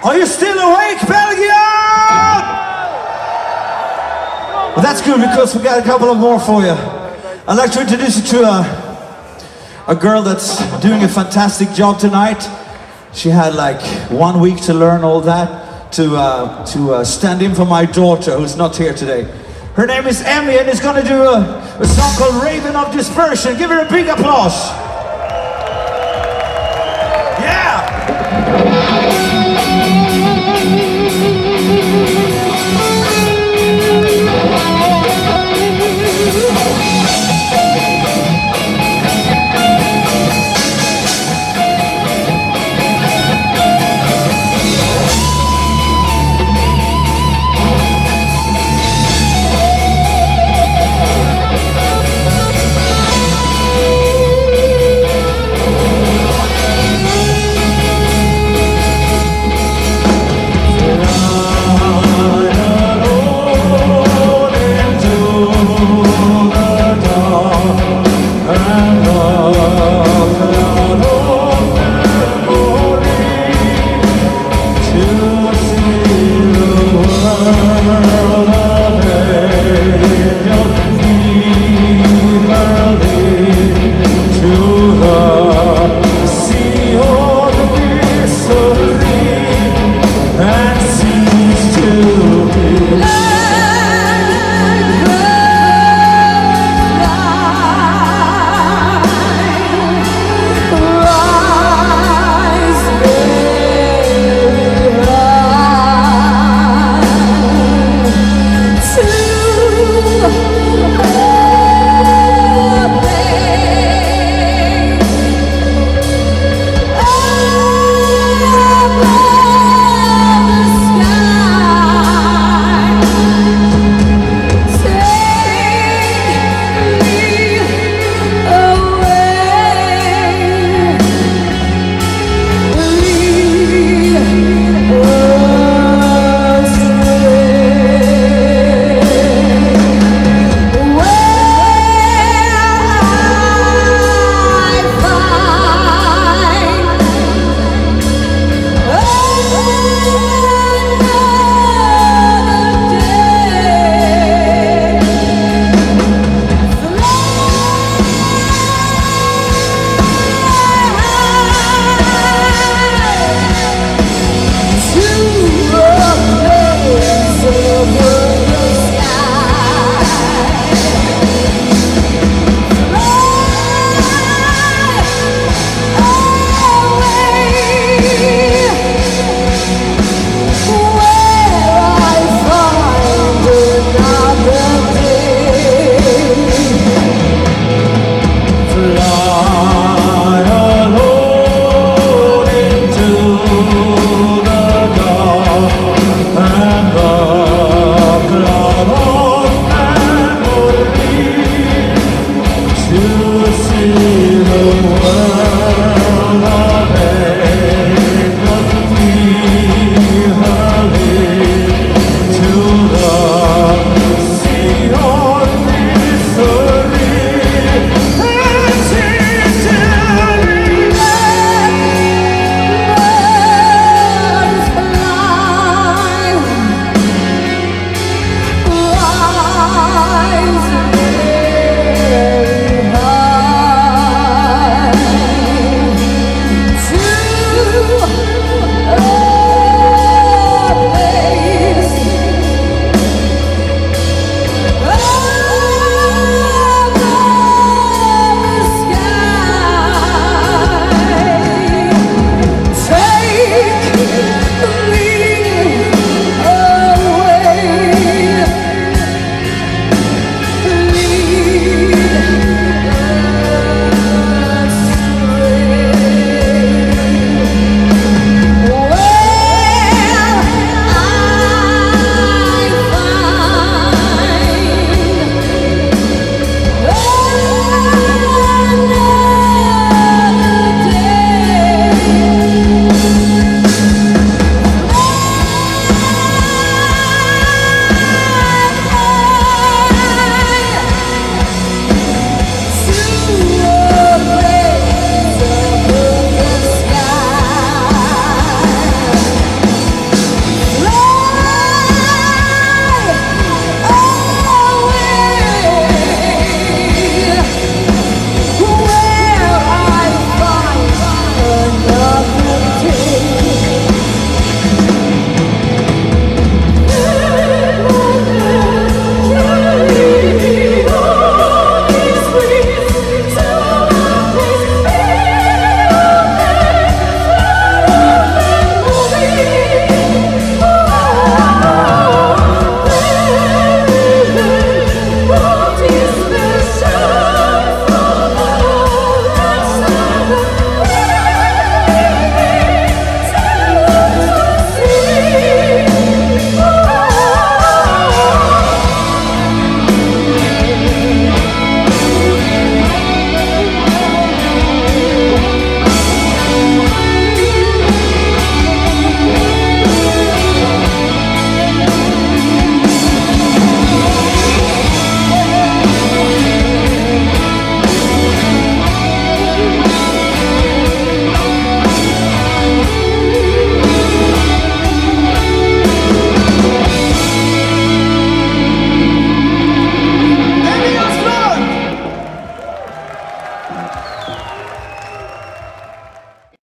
Are you still awake, Belgium? Well, that's good because we got a couple of more for you. I'd like to introduce you to a, a girl that's doing a fantastic job tonight. She had like one week to learn all that, to, uh, to uh, stand in for my daughter who's not here today. Her name is Emmie and is going to do a, a song called Raven of Dispersion. Give her a big applause. you.